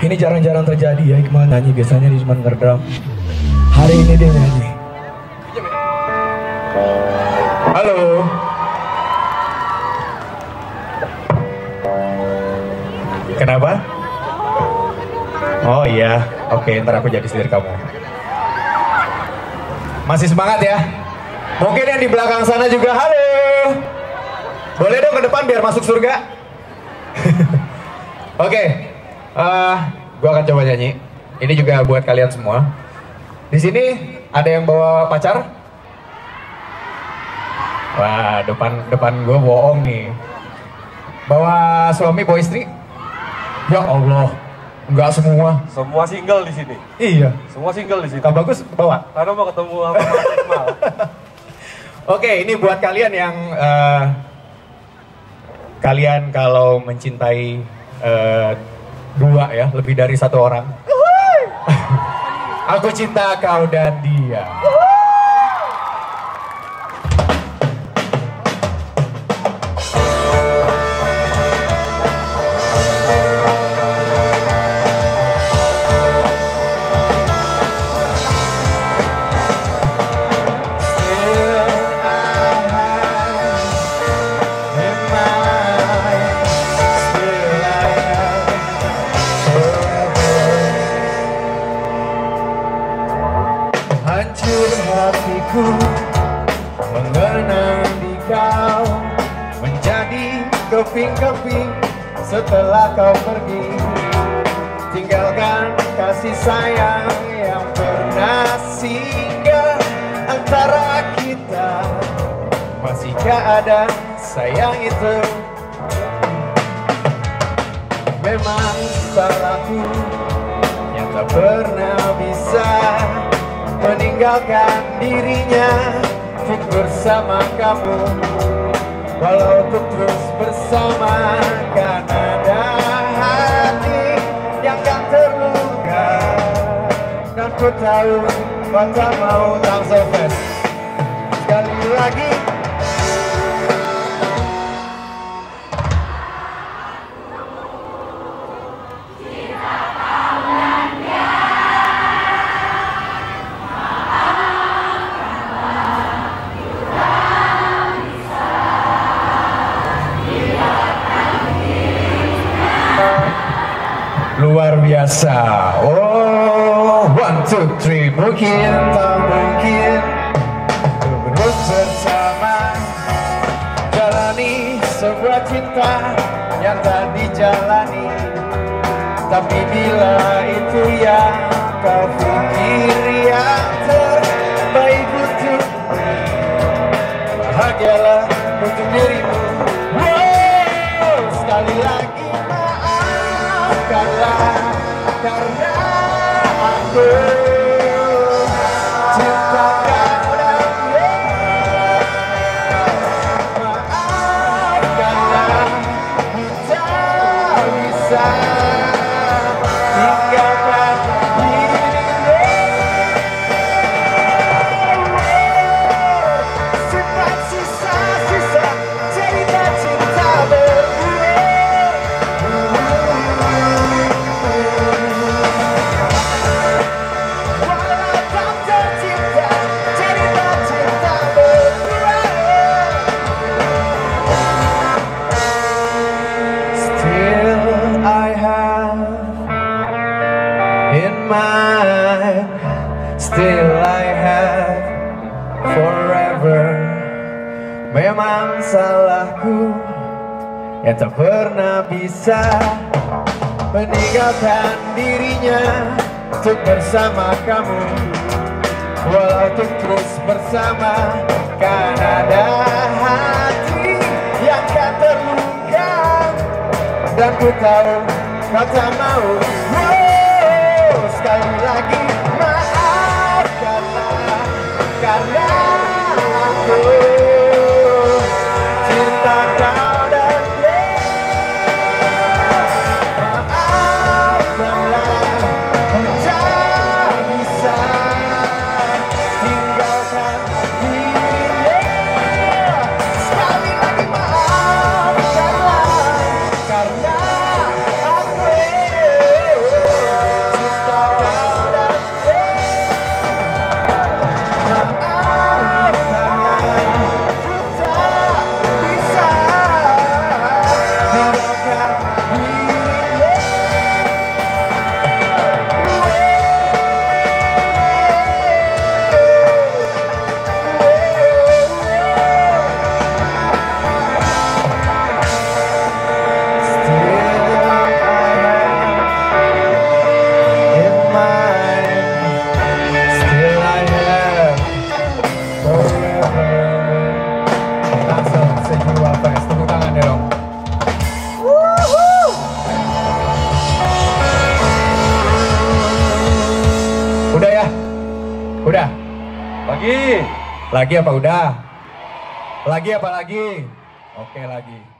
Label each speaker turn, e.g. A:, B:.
A: Ini jarang-jarang terjadi ya Iqmal nyanyi biasanya dia cuma ngerdram. Hari ini dia nyanyi. Halo. Kenapa? Oh iya, oke ntar aku jadi setir kamu. Masih semangat ya? Mungkin yang di belakang sana juga halo. Boleh dong ke depan biar masuk surga? Oke, eh, gua akan coba nyanyi. Ini juga buat kalian semua. Di sini ada yang bawa pacar? Wah, depan depan gue bohong nih. Bawa suami, bawa istri? Ya Allah, nggak semua.
B: Semua single di sini.
A: Iya,
B: Semua single di sini.
A: Kak Bagus bawa.
B: Karena mau ketemu sama Iqbal.
A: Oke, ini buat kalian yang eh, kalian kalau mencintai eh, dua ya, lebih dari satu orang. Aku cinta kau dan dia. Menjadi keping-keping setelah kau pergi. Tinggalkan kasih sayang yang pernah singgah antara kita. Masihkah ada sayang itu? Memang salahku yang tak pernah bisa meninggalkan dirinya untuk bersama kamu walau untuk terus bersama kan ada hati yang kan terluka. Dan ku tahu kau tak mau tak sukses. Sekali lagi biasa. Oh, one, two, three, mungkin tak mungkin terus bersama jalani sebuah cinta yang tak dijalani. Tapi bila itu yang kau pikir yang terbaik untuk bahagialah untuk dirimu. Wow, sekali lagi maafkanlah karena aku Memang salahku Yang tak pernah bisa Meninggalkan dirinya Untuk bersama kamu. Walau untuk terus bersama Kan ada hati Yang kan terluka. Dan ku tahu kau tak mau
B: Lagi.
A: Lagi apa udah? Lagi apa lagi? Oke lagi.